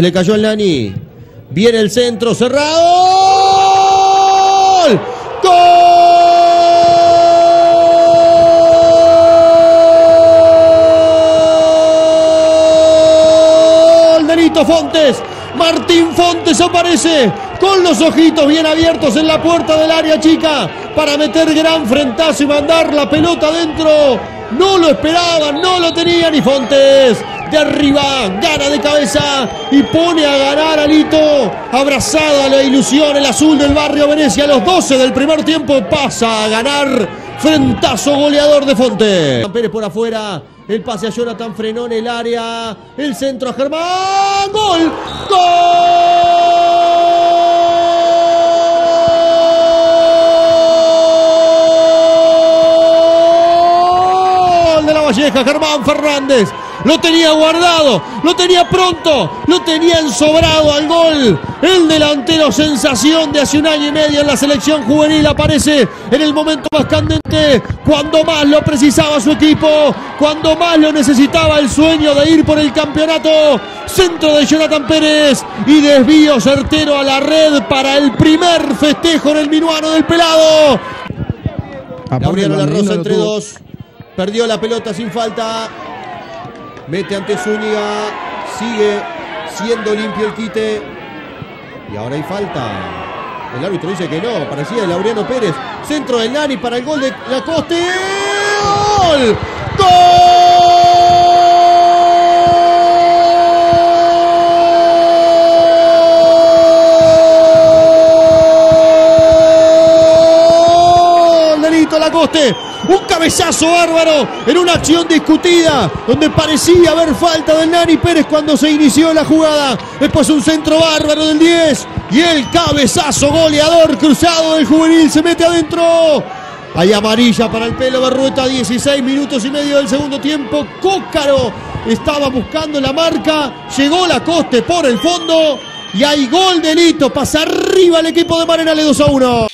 Le cayó al Nani. Viene el centro, cerrado. ¡Gol! Delito Fontes. Martín Fontes aparece con los ojitos bien abiertos en la puerta del área chica para meter gran frentazo y mandar la pelota adentro. No lo esperaban, no lo tenían y Fontes de arriba, gana de cabeza y pone a ganar a Lito. Abrazada la ilusión, el azul del barrio Venecia los 12 del primer tiempo pasa a ganar. Frentazo goleador de Fonte. Pérez por afuera. El pase a Jonathan frenó en el área. El centro a Germán. ¡Gol! ¡Gol! De la Valleja, Germán Fernández. Lo tenía guardado, lo tenía pronto, lo tenía ensobrado al gol. El delantero sensación de hace un año y medio en la selección juvenil aparece en el momento más candente, cuando más lo precisaba su equipo, cuando más lo necesitaba el sueño de ir por el campeonato. Centro de Jonathan Pérez y desvío certero a la red para el primer festejo en el minuano del pelado. Gabriel La Rosa entre dos. Perdió la pelota sin falta. Mete ante Zúñiga. Sigue siendo limpio el quite. Y ahora hay falta. El árbitro dice que no. Parecía el Laureano Pérez. Centro del Nani para el gol de Lacoste. ¡Gol! ¡Gol! Delito Lacoste. Un cabezazo bárbaro en una acción discutida donde parecía haber falta del Nani Pérez cuando se inició la jugada. Después un centro bárbaro del 10 y el cabezazo goleador cruzado del juvenil se mete adentro. Hay amarilla para el pelo Barrueta, 16 minutos y medio del segundo tiempo. Cócaro estaba buscando la marca, llegó la coste por el fondo y hay gol de Lito. Pasa arriba el equipo de Marenale 2 a 1.